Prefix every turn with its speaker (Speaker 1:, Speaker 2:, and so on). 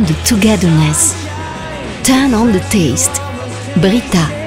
Speaker 1: on the togetherness. Turn on the taste. Brita